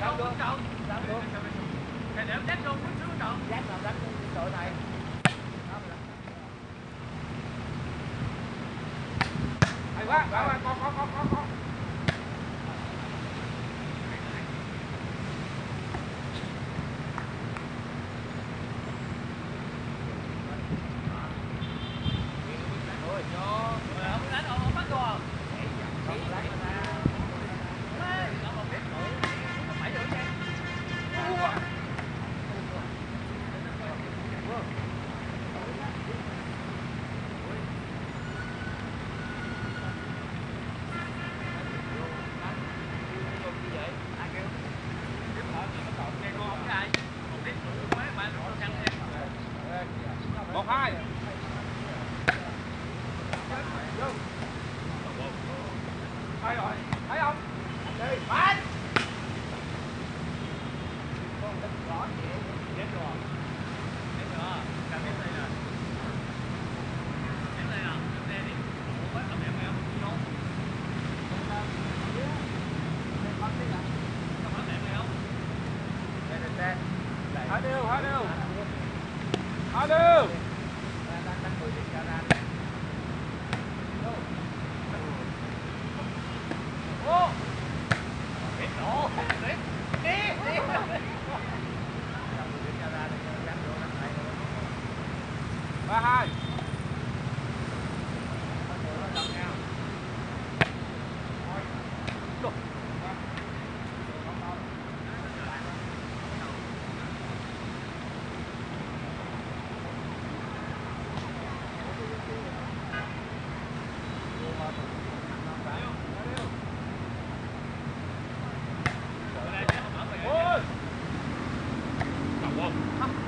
Đâu được đâu. Đâu được. Thì để đánh luôn xuống xuống rồi. Dắt nào đánh đội này. Hay quá, quá quá. Thấy rồi, thấy không? Đi, bán! Con đứt rõ chị, chết rồi. Chết rồi, cảm ơn đây rồi. Hadi, hadi. Hadi. 好。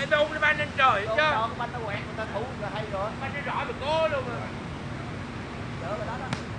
cái đu nó bay lên trời chứ. banh nó quẹt, người ta thủ hay rồi. Banh nó rõ được cố luôn rồi đó đó.